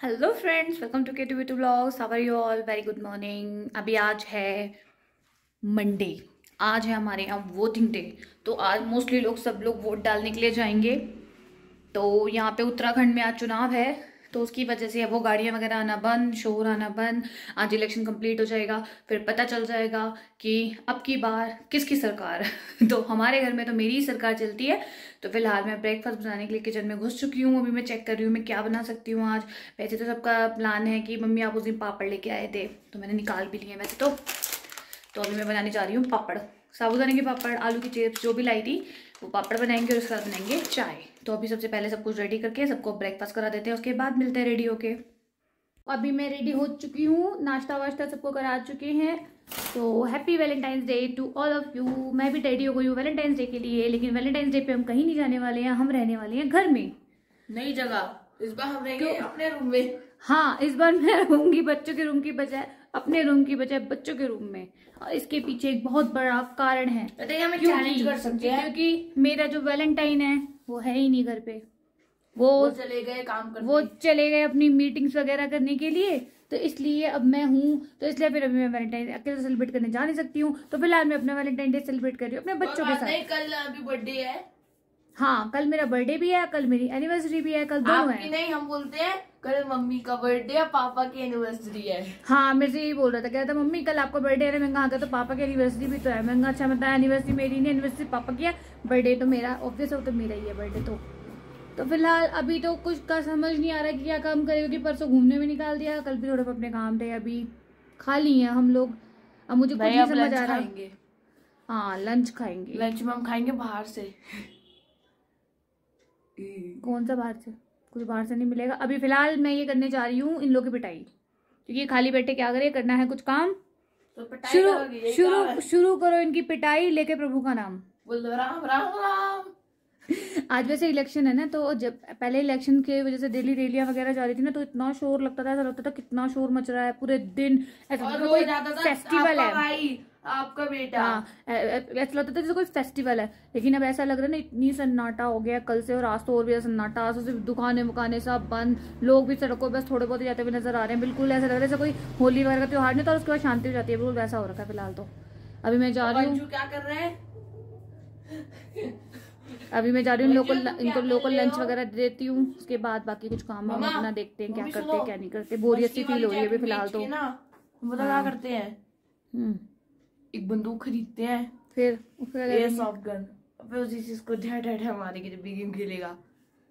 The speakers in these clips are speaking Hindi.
Hello friends welcome to K two two blogs Sawar you all very good morning अभी आज है मंडे आज है हमारे यहाँ वोटिंग डे तो आज मोस्टली लोग सब लोग वोट डालने के लिए जाएँगे. तो यहाँ पे उत्तराखंड में आज चुनाव है. तो उसकी वजह से अब वो गाड़ियाँ वगैरह आना बंद, शोर आना बंद, आज इलेक्शन कंप्लीट हो जाएगा, फिर पता चल जाएगा कि अब की बार किसकी सरकार? तो हमारे घर में तो मेरी ही सरकार चलती है तो फ़िलहाल मैं ब्रेकफास्ट बनाने के लिए किचन में घुस चुकी हूँ, अभी मैं चेक कर रही हूँ मैं क्या बना सकती हूँ आज। वैसे तो सबका प्लान है कि मम्मी आप उस दिन पापड़ लेके आए थे तो मैंने निकाल भी लिए वैसे तो। तो अभी मैं बनाने जा रही हूँ पापड़। साबुदाने के पापड़ आलू की चिप्स जो भी लाई थी वो पापड़ बनाएँगे और उसके बाद बनाएँगे चाय। तो अभी सबसे पहले सब कुछ रेडी करके सबको ब्रेकफास्ट करा देते हैं उसके बाद मिलते हैं रेडी होके। अभी मैं रेडी हो चुकी हूँ नाश्ता वाश्ता सबको करा चुके हैं। तो happy valentine's day to all of you मैं भी रेडी हो गई हूँ वैलेंटाइंस डे के लिए लेकिन वैलेंटाइंस डे पे हम कहीं नहीं जाने वाले हैं हम रहने वाले हैं घर में। नई जगह। इस बार हम रहेंगे अपने रूम में। हाँ इस बार मैं रहूँगी बच्चों के रूम की बजाय। अपने रूम की बजाय बच्चों के रूम में। और इसके पीछे एक बहुत बड़ा कारण है। क्योंकि- चैलेंज कर सकते हैं। क्योंकि मेरा जो वैलेंटाइन है वो है ही नहीं घर पे। वो वो चले गए काम करने। वो चले गए अपनी मीटिंग्स वगैरह करने के लिए। तो इसलिए अब मैं हूँ तो इसलिए फिर अभी मैं वैलेंटाइन अकेले सेलिब्रेट करने जा नहीं सकती हूँ। तो फ़िलहाल मैं अपना वैलेंटाइन डे सेलिब्रेट कर रही हूँ अपने बच्चों के साथ। नहीं कल अभी बर्थडे है। हाँ कल मेरा बर्थडे भी है कल मेरी एनिवर्सरी भी है कल दोनों है। नहीं हम बोलते हैं कल मम्मी का बर्थडे है पापा की एनिवर्सरी है। हाँ मेरे से यही बोल रहा था कह रहा था मम्मी कल आपका बर्थडे है। मैं कहा तो पापा की एनिवर्सरी भी तो है। मैं अच्छा मतलब एनिवर्सरी मेरी नहीं एनिवर्सरी पापा की है। बर्थडे तो मेरा ऑब्वियस हो तो मेरा ही है बर्थडे तो। तो फ़िलहाल अभी तो कुछ का समझ नहीं आ रहा कि क्या काम करे क्योंकि परसों घूमने में निकाल दिया कल भी थोड़े अपने काम थे अभी खाली हैं हम लोग। अब मुझे कुछ नहीं समझ आ रहा। खाएँगे। हाँ लंच खाएँगे। लंच में हम खाएँगे बाहर से। कौन सा बाहर से? कुछ बाहर से नहीं मिलेगा। अभी फ़िलहाल मैं ये करने जा रही हूँ इन लोग की पिटाई। क्योंकि खाली बैठे क्या करे? करना है कुछ काम। तो शुरू शुरू शुरू करो इनकी पिटाई लेके प्रभु का नाम। बोल दो राम राम राम। आज वैसे इलेक्शन है ना तो जब पहले इलेक्शन के वजह से डेली रैलियाँ वगैरह जा रही थी ना तो इतना शोर लगता था ऐसा लगता था कितना शोर मच रहा है पूरे दिन ऐसा फेस्टिवल है। आपका बेटा। हाँ ऐसा लगता था जैसे कोई फेस्टिवल है। लेकिन अब ऐसा लग रहा है ना इतनी सन्नाटा हो गया कल से और आज तो और भी सन्नाटा आज तो सिर्फ़ दुकानें वुकानें सब बंद लोग भी सड़कों पर बस थोड़े बहुत जाते हुए नज़र आ रहे हैं। बिल्कुल ऐसा लग रहा है जैसे कोई होली वगैरह का त्योहार नहीं था और उसके बाद शांति हो जाती है। बिल्कुल वैसा हो रखा है फ़िलहाल तो। अभी मैं जा रही हूँ। क्या कर रहे हैं? अभी मैं जा रही हूँ लोकल इनको लोकल लंच हो? वगैरह देती हूँ उसके बाद बाकी कुछ काम हम अपना देखते हैं क्या करते हैं क्या नहीं करते। बोरियत सी फील हो रही है अभी फ़िलहाल तो। पता क्या करते हैं? हम्म, एक बंदूक खरीदते हैं फिर गन फिर उसी चीज़ को ढह ढह ढह मारेंगे जब भी गेम खेलेगा।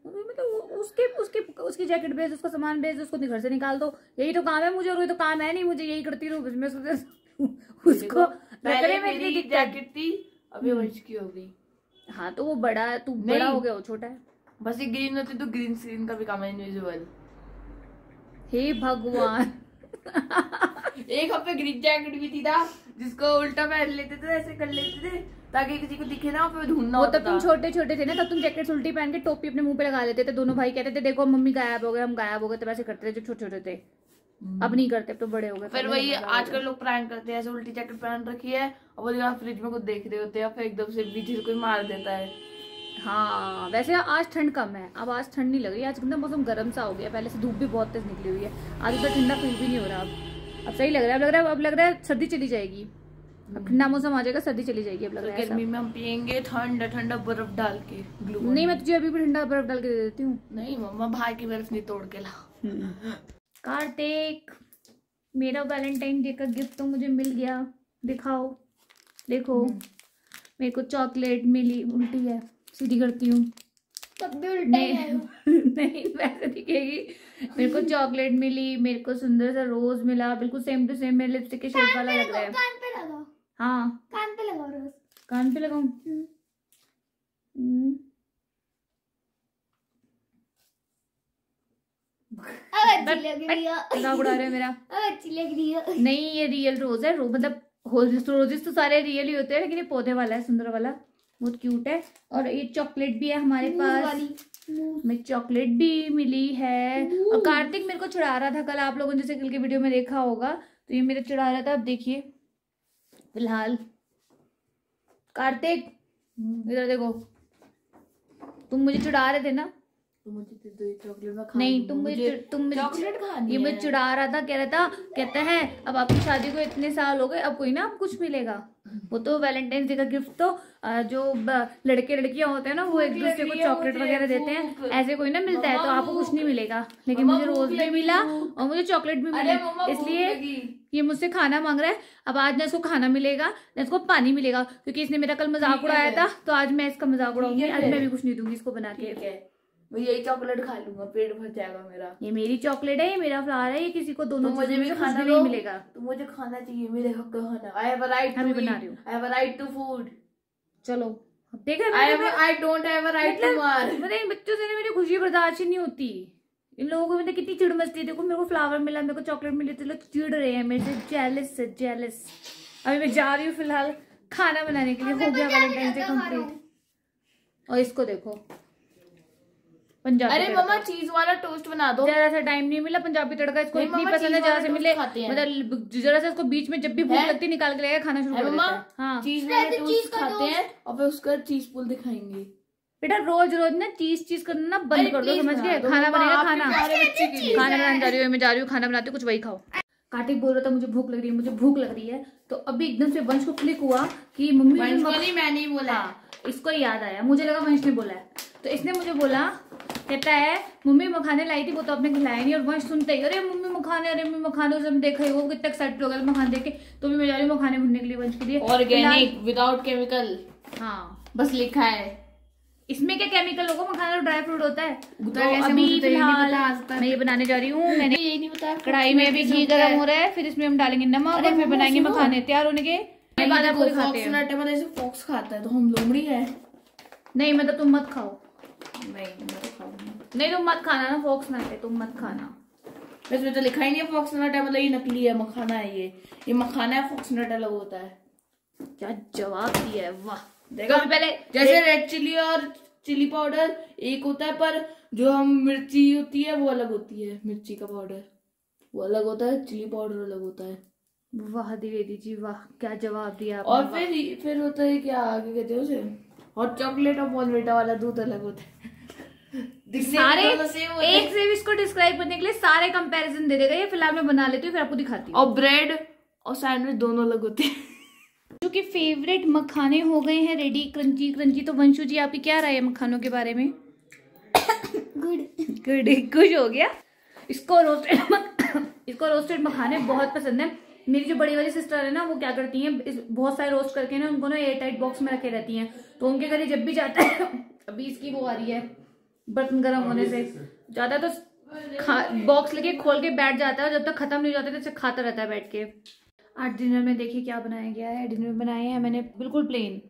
मतलब उसके उसके उसकी जैकेट बेच उसका सामान बेच उसको घर से निकाल दो। यही तो काम है मुझे और ये तो काम है नहीं मुझे यही करती रहूँ मैं उसको पहले रखने में इतनी मेरी दिक्कत जैकेट थी अभी वंश की हो गई। हाँ तो वो बड़ा है तू बड़ा हो गया वो छोटा है। बस ये ग्रीन होती तो ग्रीन स्क्रीन का भी काम है इनविजिबल हे भगवान। एक हफ़्ते ग्रीन जैकेट भी थी ना जिसको उल्टा पहन लेते थे ऐसे कर लेते थे ताकि किसी को दिखे ना फिर ढूंढना वो तब तुम छोटे छोटे थे ना तब तुम जैकेट उल्टी पहन के टोपी अपने मुँह पे लगा लेते थे दोनों भाई कहते थे देखो मम्मी गायब हो गए हम गायब हो गए। तब ऐसे करते थे जब छोटे छोटे थे। अब नहीं करते अब तो बड़े हो गए फिर वही। आजकल लोग प्रैंक करते हैं ऐसे उल्टी जैकेट पहन रखी है और वो जगह फ्रिज में कुछ देख रहे होते हैं फिर एकदम से पीछे से कोई मार देता है। हाँ वैसे आज ठंड कम है अब आज ठंड नहीं लग रही आज एकदम मौसम गर्म सा हो गया पहले से धूप भी बहुत तेज निकली हुई है आज तो ठंडा फील भी नहीं हो रहा अब। अब सही लग रहा है अब लग रहा है अब लग रहा है सर्दी चली जाएगी। अब ठंडा मौसम आ जाएगा सर्दी चली जाएगी अब लग तो रहा है गर्मी में हम पियेंगे ठंडा ठंडा बर्फ़ डाल के ग्लूकोन नहीं मैं तुझे अभी भी ठंडा बर्फ़ डाल के दे देती हूँ। नहीं मम्मा बाहर की बर्फ़ नहीं तोड़ के ला। कार्तिक मेरा वैलेंटाइन डे का गिफ्ट तो मुझे मिल गया। दिखाओ देखो। मेरे को चॉकलेट मिली उल्टी है सीधी करती हूँ। तब भी उल्टा नहीं नहीं वैसे दिखेगी मेरे को चॉकलेट मिली मेरे को सुंदर सा रोज मिला बिल्कुल सेम टू सेम मेरे लिपस्टिक के शेड वाला लग रहा है। कान पे लगाओ। हाँ। कान पे लगाओ रोज। कान पे लगाऊँ? हम्म। हम्म, अच्छी लग रही हो। मज़ाक उड़ा रहे हो मेरा। अच्छी लग रही हो। नहीं ये रियल रोज है। रो मतलब रोजेस तो सारे रियल ही होते हैं लेकिन ये पौधे वाला है सुंदर वाला। बहुत क्यूट है। और ये चॉकलेट भी है हमारे पास। वाली में चॉकलेट भी मिली है। और कार्तिक मेरे को चढ़ा रहा था कल आप लोगों ने जैसे कल के वीडियो में देखा होगा। तो ये मेरे चढ़ा रहा था अब देखिए। फ़िलहाल। कार्तिक इधर देखो। तुम मुझे चढ़ा रहे थे ना? तो मुझे दे दो ये चॉकलेट नहीं तुम मुझे तुम मुझे चॉकलेट खानी ये मुझे। चिढ़ा रहा था कह रहा था कहता है अब आपकी शादी को इतने साल हो गए अब कोई ना अब कुछ मिलेगा। वो तो वैलेंटाइन डे का गिफ्ट तो जो लड़के लड़कियाँ होते हैं ना वो एक दूसरे को चॉकलेट वगैरह देते हैं। ऐसे कोई ना मिलता है तो आपको कुछ नहीं मिलेगा। लेकिन मुझे रोज भी मिला और मुझे चॉकलेट भी मिले। इसलिए ये मुझसे खाना मांग रहा है। अब आज ना इसको खाना मिलेगा ना इसको पानी मिलेगा क्योंकि इसने मेरा कल मज़ाक उड़ाया था तो आज मैं इसका मज़ाक उड़ाऊँगी। आज मैं भी कुछ नहीं दूँगी इसको बना के। मैं यही चॉकलेट खा लूँगा पेट भर जाएगा मेरा। ये मेरी चॉकलेट है ये मेरा फ्लावर है ये किसी को दोनों तो मुझे भी से खाना नहीं मिलेगा। तो मुझे खाना चाहिए मेरे हक का खाना। I have a right to बना रही हूँ। I have a right to food चलो अब देखा I have I don't have a right to मार। मतलब इन बच्चों से मेरी खुशी बर्दाश्त ही नहीं होती। इन लोगों को मतलब कितनी चिड़ मचती है देखो मेरे को फ्लावर मिला मेरे को चॉकलेट मिली तो लोग चिड़ रहे हैं मेरे से। जेलस से जेलस अभी मैं जा रही हूँ फ़िलहाल खाना बनाने के लिए। हो गया वैलेंटाइन डे कंप्लीट और इसको देखो। पंजाबी अरे मम्मा चीज़ वाला टोस्ट बना दो। जरा सा टाइम नहीं मिला पंजाबी तड़का इसको इतनी पसंद है जरा से मिले मतलब जरा सा इसको बीच में जब भी भूख लगती है निकाल के लेगा खाना शुरू कर देता है। हाँ। चीज़ मैं तो चीज़ टोस्ट खाते हैं और फिर उसका चीज़ पुल दिखाएँगे। बेटा रोज रोज ना चीज़ चीज़ करना ना बंद कर दो समझ गए? खाना बनेगा खाना। खाना बनाने जा रही हूँ मैं जा रही हूँ खाना बनाती हूँ कुछ वही खाओ। कार्तिक बोल रहा था मुझे भूख लग रही है मुझे भूख लग रही है। तो अभी एकदम से वंश को क्लिक हुआ कि मम्मी मैंने बोला। हाँ, इसको याद आया मुझे लगा वंश ने बोला है। तो इसने मुझे बोला कहता है मम्मी मखाने लाई थी वो तो आपने खिलाया नहीं और वंश सुनते ही अरे मम्मी मखाने अरे मम्मी मखाने उसे देखा ही वो कितना एक्साइटेड हो गया मखाने देख तो भी मैं जा रही हूँ मखाने भुनने के लिए वंश के लिए. ऑर्गेनिक विदाउट केमिकल हाँ। बस लिखा है। इसमें क्या केमिकल होगा? मखाना तो ड्राई फ्रूट होता है। तो अभी तो ये नहीं फ़िलहाल मैं ये बनाने जा रही हूँ मैंने यही नहीं बताया। कढ़ाई में अभी घी गर्म हो रहा है। फिर इसमें हम डालेंगे नमक और फिर बनाएँगे मखाने तैयार होने के। खाते फॉक्स हैं। खाता है तो हम लोमड़ी है। नहीं मतलब तुम मत खाओ। नहीं तो नहीं तुम मत खाना ना फोक्स नट है तुम मत खाना। इसमें तो लिखा ही नहीं है फॉक्स नट है मतलब ये नकली है मखाना है ये। ये मखाना है फॉक्स नट अलग होता है। क्या जवाब दिया है वाह। देखा तो पहले जैसे रेड चिली और चिली पाउडर एक होता है पर जो हम मिर्ची होती है वो अलग होती है मिर्ची का पाउडर वो अलग होता है चिली पाउडर अलग होता है। वाह द्विवेदी जी वाह क्या जवाब दिया और फिर फिर होता है क्या आगे कहते हैं उसे हॉट चॉकलेट और बॉर्नविटा वाला दूध अलग होता है। सारे। एक से भी इसको डिस्क्राइब करने के लिए सारे कंपैरिजन दे देगा। ये फ़िलहाल मैं बना लेती हूँ फिर आपको दिखाती हूँ। और ब्रेड और सैंडविच दोनों अलग होते हैं। जो कि फेवरेट मखाने हो गए हैं रेडी क्रंची क्रंची तो वंशु जी आपकी क्या राय है मखानों के बारे में? गुड गुड खुश हो गया। इसको रोस्टेड इसको रोस्टेड मखाने बहुत पसंद है। मेरी जो बड़ी वाली सिस्टर है ना वो क्या करती हैं इस बहुत सारे रोस्ट करके ना उनको ना एयर टाइट बॉक्स में रखे रहती हैं। तो उनके घर जब भी जाता है अभी इसकी वो आ रही है। बर्तन गर्म होने से ज़्यादा तो बॉक्स लेके खोल के बैठ जाता है जब तक खत्म नहीं हो जाता तब तक खाता रहता है बैठ के। आज डिनर में देखिए क्या बनाया गया है। डिनर में बनाए हैं मैंने बिल्कुल प्लेन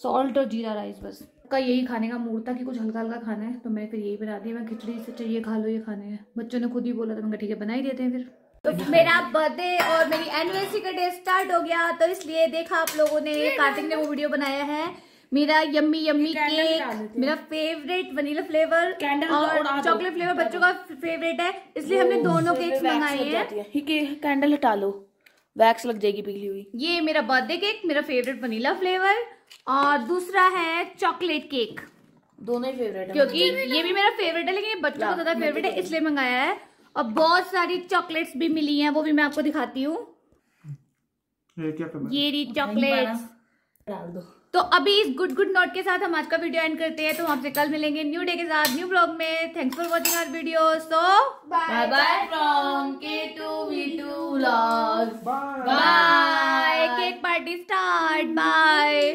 सॉल्ट और जीरा राइस बस। का यही खाने का मूड था कि कुछ हल्का हल्का खाना है तो मैंने फिर यही बना दिया। मैं खिचड़ी से चाहिए खा लो ये खाने। हैं बच्चों ने खुद ही बोला था मैंने ठीक है बना ही देते हैं फिर। तो मेरा बर्थडे और मेरी एनिवर्सरी का डे स्टार्ट हो गया तो इसलिए देखा आप लोगों ने कार्तिक ने वो वीडियो बनाया है। मेरा यम्मी यम्मी केक मेरा फेवरेट वनीला फ्लेवर कैंडल और चॉकलेट फ्लेवर बच्चों का फेवरेट है इसलिए हमने दोनों केक्स मंगाए हैं। कैंडल हटा लो। वैक्स लग जाएगी पिघली हुई। ये मेरा बर्थडे केक मेरा फेवरेट वनीला फ्लेवर और दूसरा है चॉकलेट केक दोनों ही फेवरेट है। क्योंकि ये भी मेरा फेवरेट है लेकिन ये बच्चों को ज़्यादा फेवरेट है इसलिए मंगाया है। और बहुत सारी चॉकलेट्स भी मिली हैं वो भी मैं आपको दिखाती हूँ। ये रही चॉकलेट्स डाल दो। तो अभी इस गुड गुड नोट के साथ हम आज का वीडियो एंड करते हैं। तो आपसे कल मिलेंगे न्यू डे के साथ न्यू ब्लॉग में। Thanks for watching our video so bye bye from K two V two blog bye cake party start bye